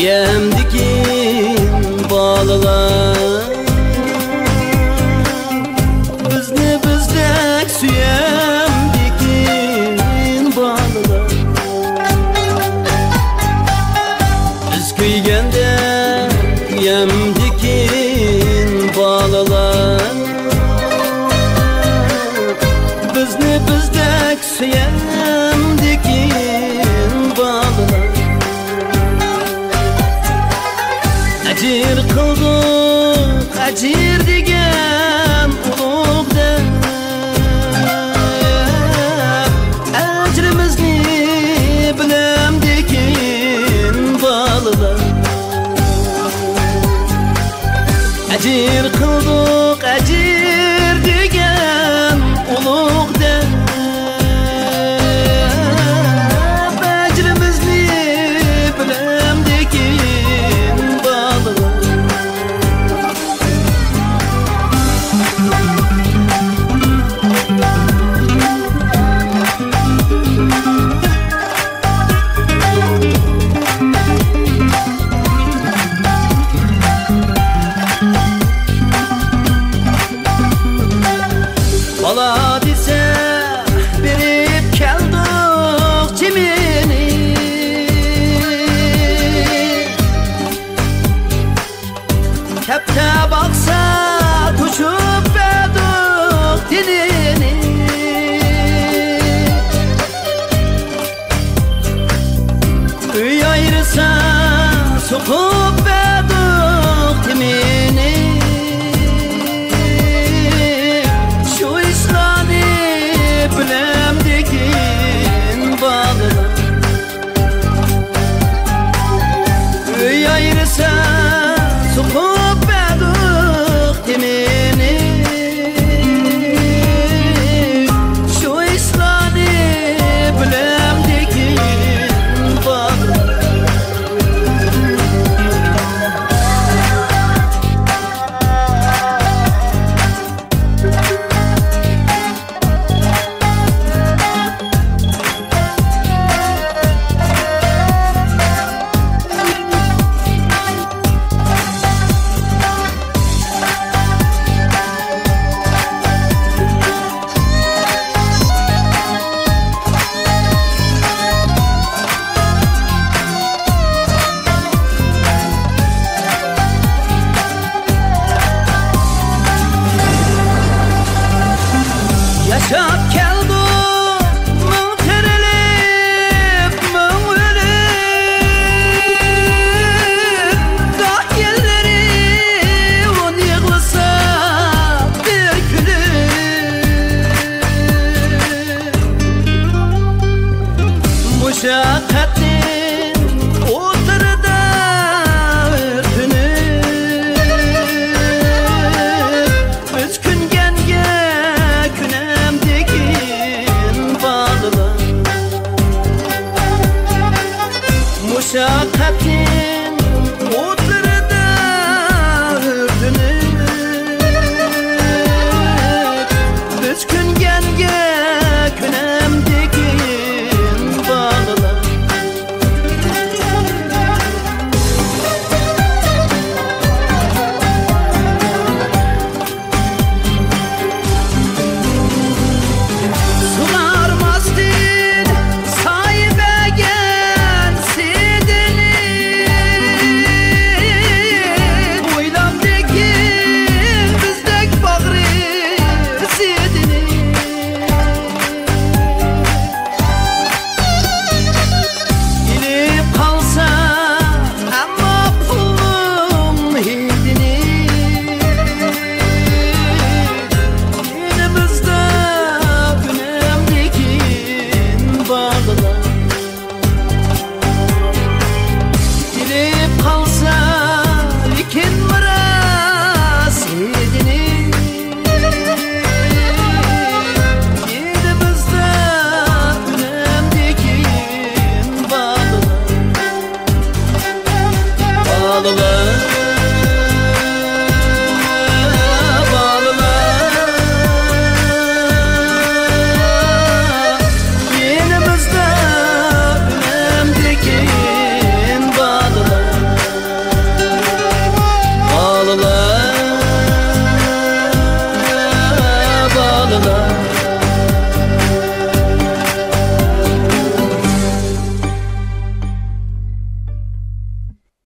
Yemdikin balalar Bizni bizdek suyemdikin balalar Biz kuyganda yemdikin Ecir kıldı shook up